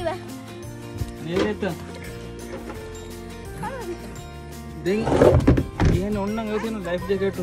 iba. නේදට දෙන් කියන ඔන්න ඔය තියෙන ලයිෆ් ජැකට්